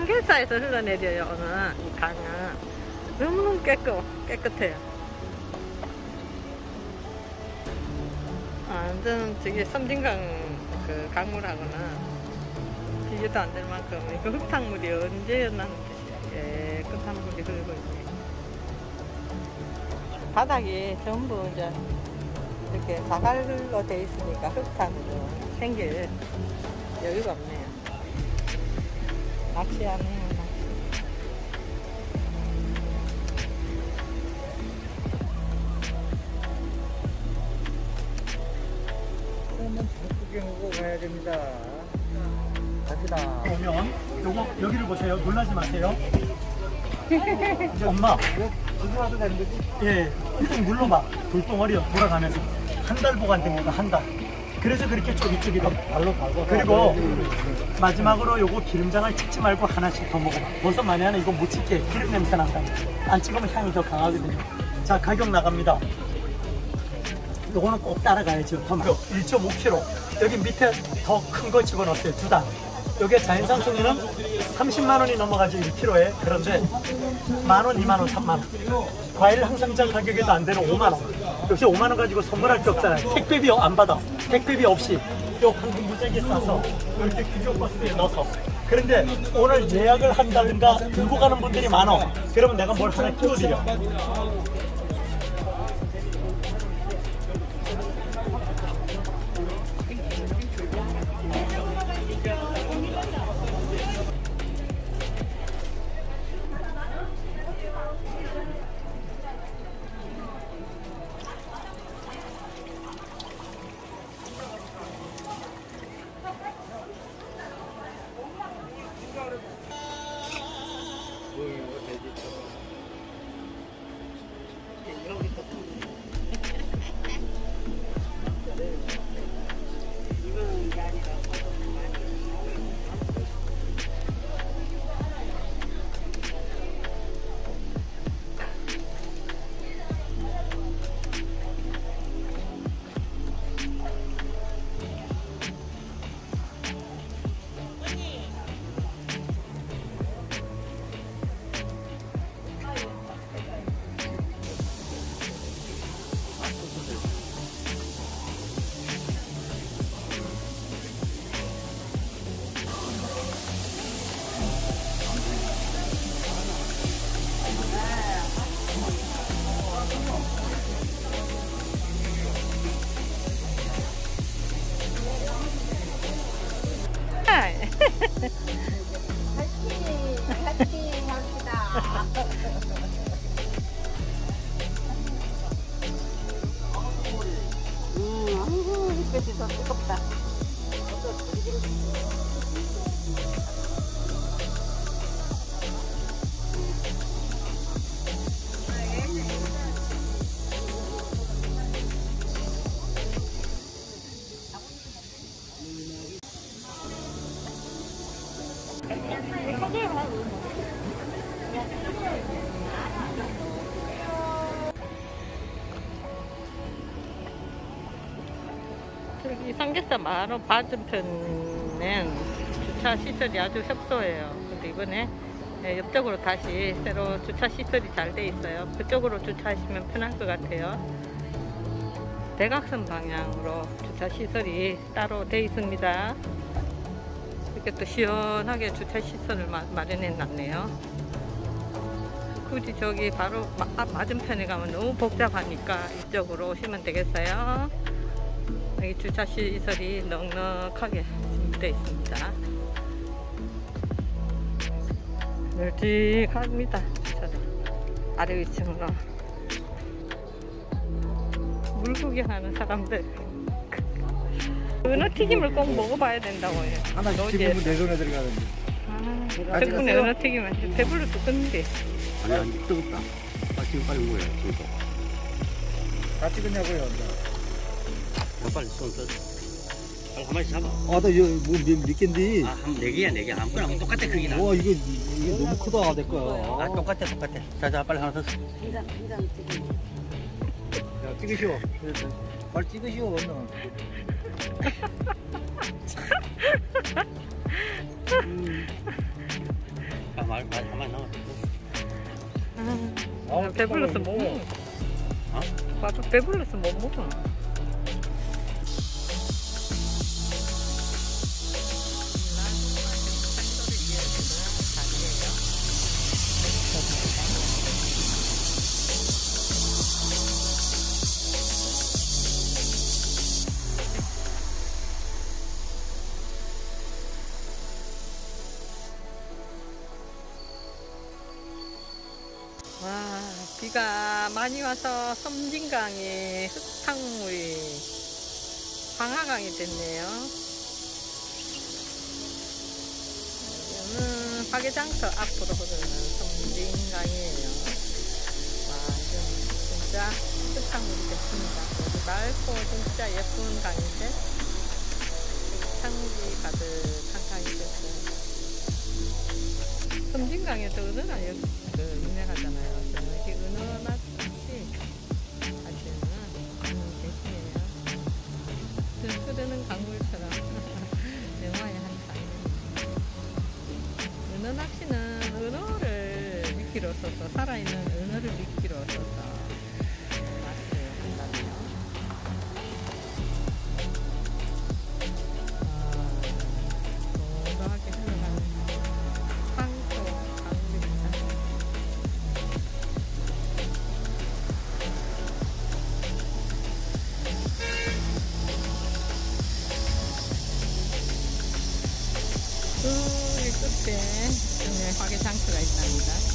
삼겹살에서 흘러내려요 오늘 이 강은. 너무너무 깨끗, 깨끗해요. 아, 완전 저기 섬진강 그 강물하고는 비교도 안 될 만큼 그 흙탕물이 언제였나는 듯이 깨끗한 물이 흐르고 있네요. 바닥이 전부 이제 이렇게 자갈로 돼 있으니까 흙탕으로 생길 여유가 없네요. 낚시하네요, 낚시. 그러면 구경하고 가야 됩니다. 갑시다. 오면 요거 여기를 보세요. 놀라지 마세요. 엄마, 지금 와도 되는 거지? 예, 꾹 눌러봐. 돌덩어리 돌아가면서 한 달 보관됩니다. 한 달. 그래서 그렇게 쫄깃쫄깃해. 발로 밟아. 그리고 마지막으로 요거 기름장을 찍지 말고 하나씩 더 먹어봐. 버섯 많이 하는 이거 못 찍게 기름 냄새 난다. 안 찍으면 향이 더 강하거든요. 자 가격 나갑니다. 요거는 꼭 따라가야죠. 더 1.5kg. 여기 밑에 더 큰 거 집어넣었어요. 두 단. 여기에 자연산 송이는 30만 원이 넘어가죠 1kg에. 그런데 만 원, 2만 원, 3만 원. 과일 항상장 가격에도 안 되는 5만 원. 역시 5만 원 가지고 선물할 게 없잖아요. 택배비 안 받아. 택배비 없이 요 한국 무지개 싸서 이렇게 규격 박스에 넣어서. 그런데 오늘 예약을 한다든가 들고 가는 분들이 많어. 그러면 내가 뭘 하나 끼워드려. ハハハハ。 저기 삼겹살 마루 맞은편은 주차 시설이 아주 협소해요. 근데 이번에 네, 옆쪽으로 다시 새로 주차 시설이 잘 돼 있어요. 그쪽으로 주차하시면 편할 것 같아요. 대각선 방향으로 주차 시설이 따로 돼 있습니다. 이렇게 또 시원하게 주차 시설을 마, 마련해 놨네요. 굳이 저기 바로 마, 앞 맞은편에 가면 너무 복잡하니까 이쪽으로 오시면 되겠어요. 여기 주차 시설이 넉넉하게 준비되어 있습니다. 널찍합니다. 주차장 아래 위층으로 물 구경하는 사람들 은어 튀김을 꼭 먹어봐야 된다고요. 하나. 집으면 내 손에 들어가는데. 아, 덕분에 은어 튀김 아주 배불러 죽겠는데. 아니 안 뜨겁다. 아 지금 빨리 먹어야 지금. 다 찍었냐고요? 더 빨리 손 써. 빨리 한 마리 잡아. 아, 나 이거 뭐 몇, 몇 갠디? 아한 네 개야 네 개. 아무거나 하면 똑같아 크기다. 와, 이거, 이거 너무 크다, 내 거야. 아 똑같아 똑같아. 자 자 빨리 하나 더. 써. 인장, 인장 찍기. 야, 찍으시오. 빨리 찍으시오, 얼른. 음. 말, 말, 한마디 남았어. 아, 배불러서 못 먹어. 어? 맞아, 배불러서 못 먹어. 비가 많이 와서 섬진강에 흙탕물이 황하강이 됐네요. 여기는 화개장터 앞으로 흐르는 섬진강이에요. 와, 이건 진짜 흙탕물이 됐습니다. 맑고 진짜 예쁜 강인데 흙탕물이 가득한 강이 됐어요. 섬진강에서 은은한 그 유명하잖아요. 은은하지 하시는 음, 계시네요. 그 흐르는 강물처럼 영화의 한 장면. 은은낚시는 은어를 미끼로 써서 살아있는 과게 상처가 있답니다.